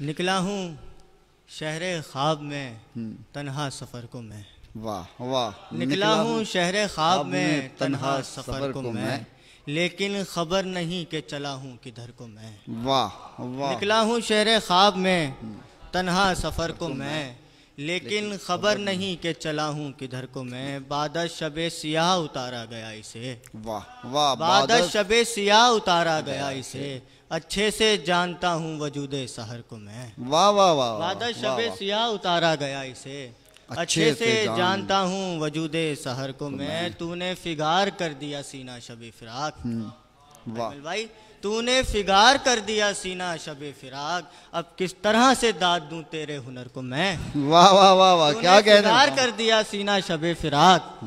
نکلا ہوں شہر خواب میں تنہا سفر کو میں۔ واہ واہ نکلا ہوں شہر خواب میں تنہا سفر کو میں۔ لیکن خبر نہیں کہ چلا ہوں کدھر کو میں۔ واہ واہ۔ نکلا ہوں شہر خواب میں تنہا سفر کو میں۔ لیکن خبر نہیں کہ چلا ہوں کدھر کو میں۔ بادہ شب سیاہ اتارا گیا اسے۔ واہ واہ بادہ شب سیاہ اتارا گیا اسے۔ اچھے سے جانتا ہوں وجود سحر کو میں۔ واہ واہ واہ بادہ شب سیاہ اتارا گیا اسے۔ اچھے سے جانتا۔ ہوں وجود سحر کو میں۔ تو نے فگار کر دیا سینہ شب فراق۔ بھائی تو نے فگار کر دیا سینہ شب فراق اب کس طرح سے داد دوں تیرے ہنر کو میں؟ واہ واہ واہ واہ کیا کہنا فگار کر دیا سینہ شب فراق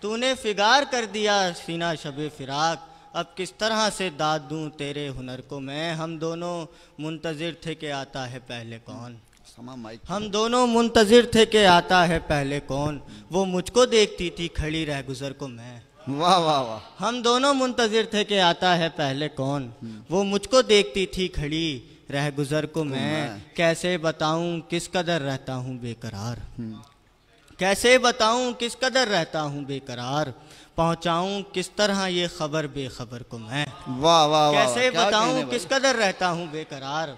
تو نے فگار کر دیا سینہ شب فراق اب کس طرح سے داد دوں تیرے ہنر کو میں؟ ہم دونوں منتظر تھے کہ آتا ہے پہلے کون؟ ہم دونوں منتظر تھے کہ آتا ہے پہلے کون؟ وہ مجھ کو دیکھتی تھی کھڑی رہ گزر کو میں۔ واہ واہ واہ۔ ہم دونوں منتظر تھے کہ آتا ہے پہلے کون۔ وہ مجھ کو دیکھتی تھی کھڑی۔ رہ گزر کو میں کیسے بتاؤں کس قدر رہتا ہوں بے قرار۔ کیسے بتاؤں کس قدر رہتا ہوں بے قرار۔ پہنچاؤں کس طرح یہ خبر بے خبر کو میں۔ واہ واہ واہ کیسے بتاؤں کس قدر رہتا ہوں بے قرار۔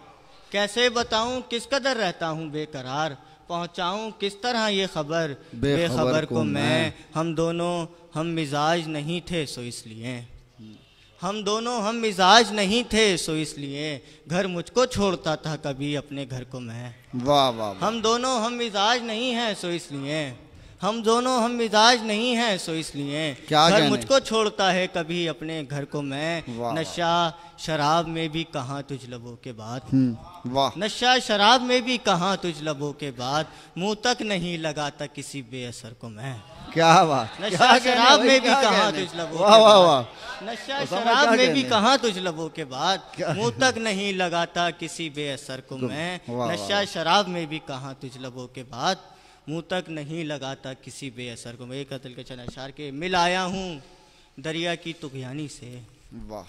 کیسے بتاؤں کس قدر رہتا ہوں بے قرار۔ پہنچاؤں؟ کس طرح یہ خبر؟ بے خبر کو میں ہم دونوں ہم مزاج نہیں تھے سو اس لیے۔ ہم دونوں ہم مزاج نہیں تھے سو اس لیے۔ گھر مجھ کو چھوڑتا تھا کبھی اپنے گھر کو میں۔ واہ واہ۔ ہم دونوں ہم مزاج نہیں ہیں سو اس لیے۔ ہم دونوں ہم مزاج نہیں ہیں سو اس لیے گھر؟ مجھ کو چھوڑتا ہے کبھی اپنے گھر کو میں۔ نشہ شراب میں بھی کہاں تجھ لبوں کے بعد؟ نشہ شراب میں بھی کہاں تجھ لبوں کے بعد؟ منہ تک نہیں لگاتا کسی بے اثر کو میں۔ کیا بات؟ نشہ شراب میں بھی کہاں؟ تجھ لبوں نشہ شراب میں بھی؟ کہاں تجھ لبوں کے بعد؟ منہ تک نہیں لگاتا کسی بے اثر کو میں۔ نشہ شراب میں بھی کہاں تجھ لبوں کے بعد؟ منہ تک نہیں لگاتا کسی بے اثر کو۔ میں ایک قتل کے چند اشار کے مل آیا ہوں دریا کی تغیانی سے۔ واہ۔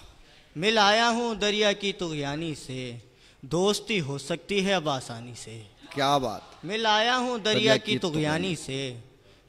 مل آیا ہوں دریا کی تغیانی سے۔ دوستی ہو سکتی ہے اب آسانی سے۔ کیا بات۔ مل آیا ہوں دریا کی تغیانی سے۔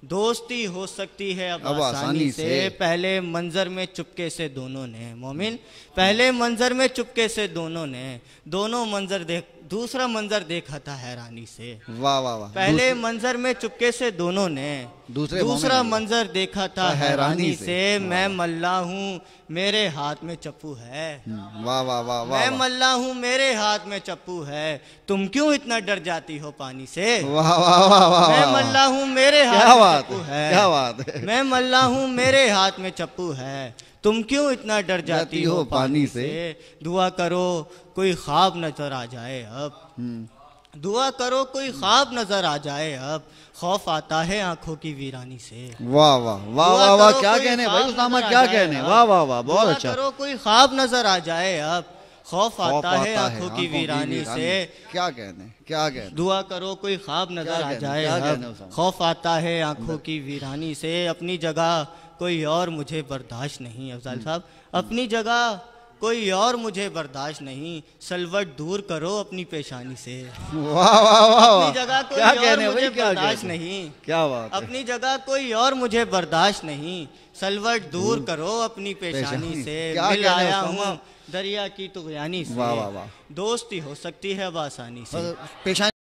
دوستی ہو سکتی ہے اب اب آسانی سے۔ سے۔ پہلے منظر میں چپکے سے دونوں نے مومن۔ پہلے منظر میں چپکے سے دونوں نے۔ دونوں منظر دیکھ دوسرا منظر دیکھا تھا حیرانی سے۔ واہ واہ واہ۔ پہلے منظر میں چپکے سے دونوں نے۔ دوسرے دوسرا منظر دیکھا تھا حیرانی سے۔ میں ملا ہوں میرے ہاتھ میں چپو ہے۔ واہ واہ واہ میں ملا ہوں میرے ہاتھ میں چپو ہے۔ تم کیوں اتنا ڈر جاتی ہو پانی سے؟ واہ واہ واہ میں ملا ہوں میرے ہاتھ بات ہے کیا بات ہے؟ میں ملا ہوں میرے ہاتھ میں چپو ہے۔ تم کیوں اتنا ڈر جاتی ہو پانی سے؟ دعا کرو کوئی خواب نظر آ جائے اب۔ دعا کرو کوئی خواب نظر آ جائے اب۔ خوف آتا ہے آنکھوں کی ویرانی سے۔ واہ واہ واہ واہ واہ کیا کہنے بھائی؟ اسامہ کیا کہنے۔ واہ واہ واہ بہت اچھا۔ کرو کوئی خواب نظر آ جائے اب۔ خوف آتا ہے آنکھوں کی ویرانی سے۔ کیا کہنے کیا کہنے؟ دعا کرو کوئی خواب نظر آ؟ جائے؟ خوف آتا ہے آنکھوں کی ویرانی سے۔ اپنی جگہ کوئی اور مجھے برداشت نہیں افضل صاحب۔ اپنی جگہ کوئی اور مجھے برداشت نہیں سلوٹ دور کرو اپنی پیشانی سے۔ واہ واہ واہ اپنی واہ جگہ کوئی کیا اور کہنے مجھے بھائی؟ کیا برداشت نہیں۔ کیا بات اپنی جگہ کوئی اور مجھے برداشت نہیں۔ سلوٹ دور کرو اپنی پیشانی سے۔ مل آیا؟ ہوں دریا کی تغیانی سے۔ دوستی ہو سکتی ہے اب آسانی سے۔ پیشانی؟